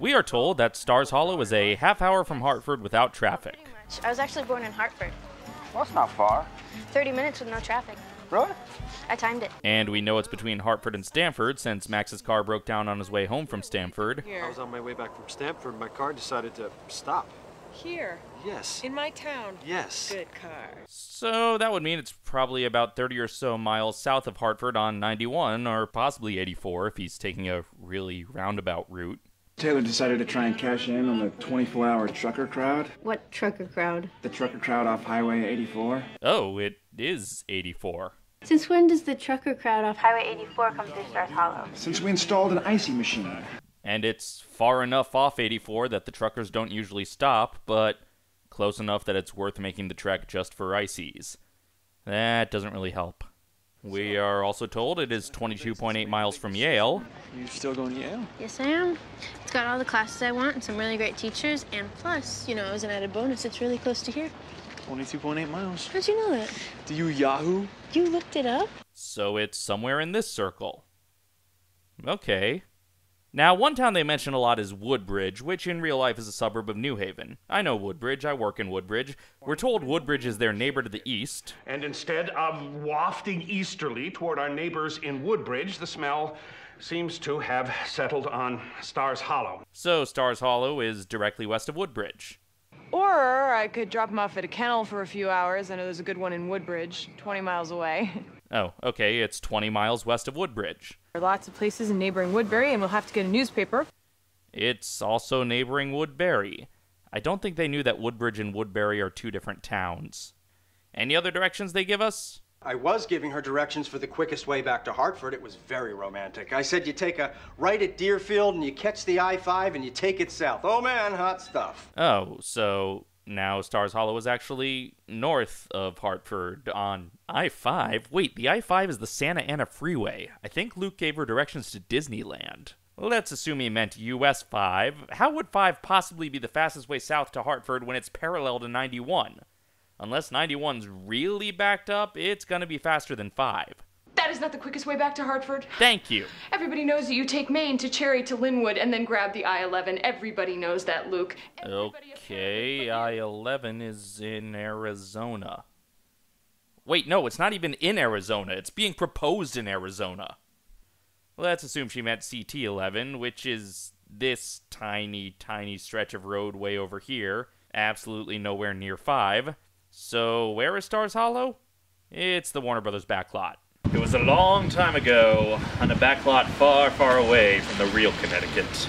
We are told that Stars Hollow is a half hour from Hartford without traffic. Pretty much. I was actually born in Hartford. Well, it's not far. 30 minutes with no traffic. Really? I timed it. And we know it's between Hartford and Stamford since Max's car broke down on his way home from Stamford. I was on my way back from Stamford. My car decided to stop. Here, Yes. in my town. Yes. Good car. So that would mean it's probably about 30 or so miles south of Hartford on 91 or possibly 84 if he's taking a really roundabout route. Taylor decided to try and cash in on the 24 hour trucker crowd. What trucker crowd? The trucker crowd off Highway 84. Oh, it is 84. Since when does the trucker crowd off Highway 84 come through Stars Hollow? Since we installed an icy machine. And it's far enough off 84 that the truckers don't usually stop, but close enough that it's worth making the trek just for ices. That doesn't really help. We are also told it is 22.8 miles from Yale, You still going to Yale? Yes, I am. It's got all the classes I want and some really great teachers. And plus, you know, as an added bonus, it's really close to here. 22.8 miles. How'd you know that? Do you Yahoo? You looked it up? so it's somewhere in this circle. Okay. Now, one town they mention a lot is Woodbridge, which in real life is a suburb of New Haven. I know Woodbridge, I work in Woodbridge. We're told Woodbridge is their neighbor to the east, And instead of wafting easterly toward our neighbors in Woodbridge, the smell seems to have settled on Stars Hollow. so Stars Hollow is directly west of Woodbridge. Or I could drop him off at a kennel for a few hours. I know there's a good one in Woodbridge, 20 miles away. Oh, okay, it's 20 miles west of Woodbridge. There are lots of places in neighboring Woodbury, and we'll have to get a newspaper. It's also neighboring Woodbury. I don't think they knew that Woodbridge and Woodbury are two different towns. Any other directions they give us? I was giving her directions for the quickest way back to Hartford. It was very romantic. I said you take a right at Deerfield and you catch the I 5 and you take it south. Oh man, hot stuff. Oh, so now Stars Hollow is actually north of Hartford on I 5. Wait, the I 5 is the Santa Ana Freeway. I think Luke gave her directions to Disneyland. Let's assume he meant US 5. How would 5 possibly be the fastest way south to Hartford when it's parallel to 91? Unless 91's really backed up, it's gonna be faster than 5. That is not the quickest way back to Hartford. Thank you. Everybody knows that you take Main to Cherry to Linwood and then grab the I 11. Everybody knows that, Luke. Everybody Okay, I 11 is in Arizona. Wait, no, it's not even in Arizona. It's being proposed in Arizona. Let's assume she meant CT 11, which is this tiny, tiny stretch of roadway over here. Absolutely nowhere near 5. So, where is Stars Hollow? It's the Warner Brothers backlot. It was a long time ago, on a backlot far, far away from the real Connecticut.